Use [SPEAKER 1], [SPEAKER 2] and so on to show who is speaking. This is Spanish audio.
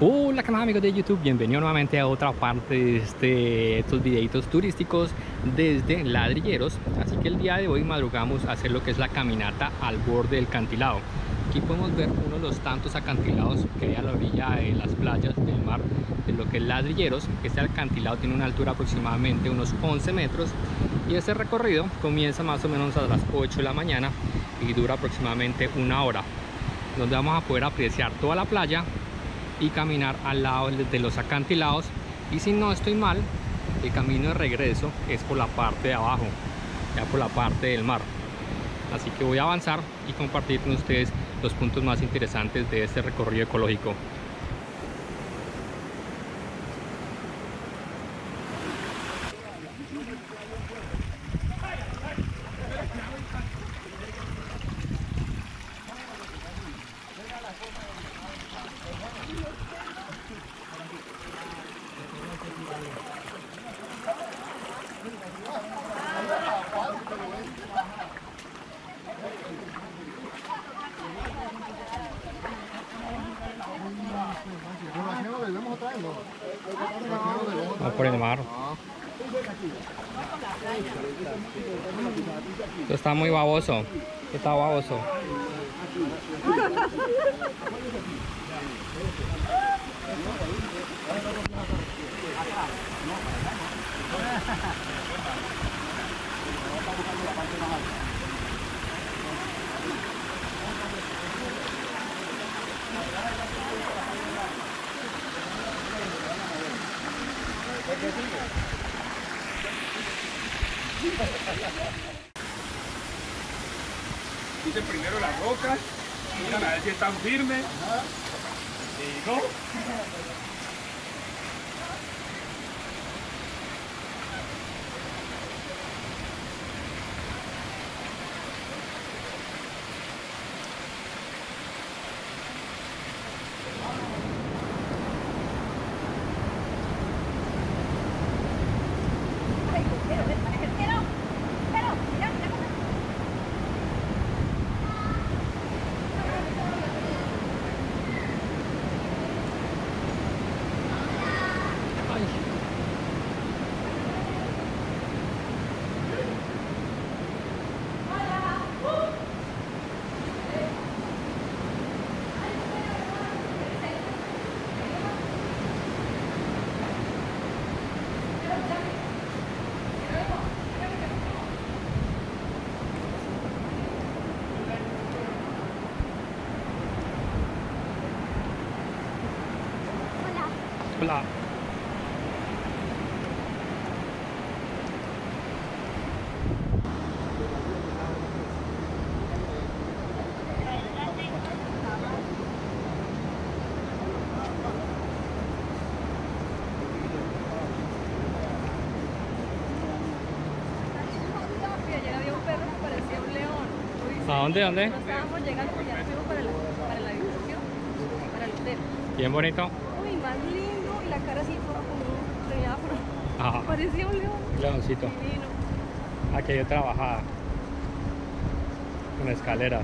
[SPEAKER 1] Hola ¿qué más amigos de YouTube, bienvenido nuevamente a otra parte de este, estos videitos turísticos desde Ladrilleros. Así que el día de hoy madrugamos a hacer lo que es la caminata al borde del cantilado. Aquí podemos ver uno de los tantos acantilados que hay a la orilla de las playas del mar de lo que es Ladrilleros. Este acantilado tiene una altura aproximadamente unos 11 metros y este recorrido comienza más o menos a las 8 de la mañana y dura aproximadamente una hora donde vamos a poder apreciar toda la playa y caminar al lado de los acantilados. Y si no estoy mal el camino de regreso es por la parte de abajo ya por la parte del mar. Así que voy a avanzar y compartir con ustedes los puntos más interesantes de este recorrido ecológico Por el mar. Está muy baboso. Está baboso.
[SPEAKER 2] Puse primero las rocas, miran a ver si están firmes. Y no.
[SPEAKER 3] Uy,
[SPEAKER 1] ¿A dónde? ¿Dónde?
[SPEAKER 3] No estábamos llegando, ya fuimos para la, para la habitación, para el hotel.
[SPEAKER 1] Bien bonito.
[SPEAKER 3] Uy, más lindo la cara así toda como un semáforo.
[SPEAKER 1] Ajá.
[SPEAKER 3] Parecía un león.
[SPEAKER 1] Leoncito.
[SPEAKER 3] Divino.
[SPEAKER 1] Aquí hay otra bajada. Con escaleras.